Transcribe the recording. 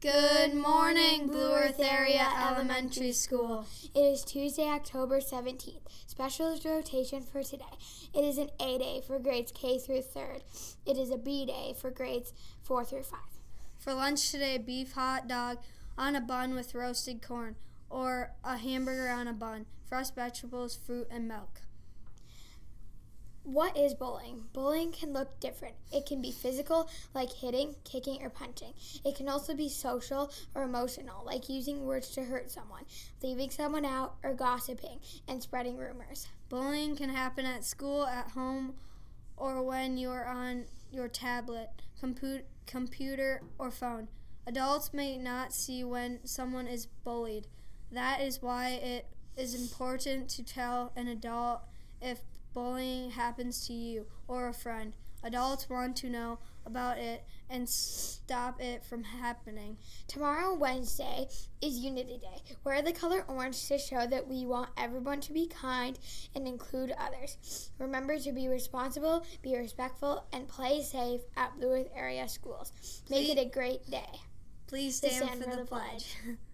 Good morning, Blue Earth Area Elementary School. It is Tuesday, October 17th. Special rotation for today. It is an A day for grades K through 3rd. It is a B day for grades 4 through 5. For lunch today, beef hot dog on a bun with roasted corn, or a hamburger on a bun, fresh vegetables, fruit, and milk. What is bullying? Bullying can look different. It can be physical, like hitting, kicking, or punching. It can also be social or emotional, like using words to hurt someone, leaving someone out, or gossiping and spreading rumors. Bullying can happen at school, at home, or when you're on your tablet, compu- computer, or phone. Adults may not see when someone is bullied. That is why it is important to tell an adult if bullying happens to you or a friend. Adults want to know about it and stop it from happening. Tomorrow, Wednesday, is Unity Day. Wear the color orange to show that we want everyone to be kind and include others. Remember to be responsible, be respectful, and play safe at Blue Earth area schools. Make it a great day. Please stand, stand for, for, the, the pledge. pledge.